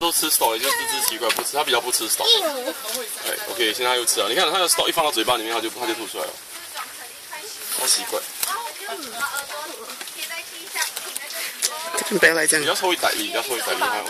都吃 stop，也就是只奇怪不吃，他比较不吃 stop。对，OK，现在又吃了，你看他的 stop 一放到嘴巴里面，他就他就吐出来了，好奇怪。不要来这样比。较稍微歹力，比较稍微歹力，还有。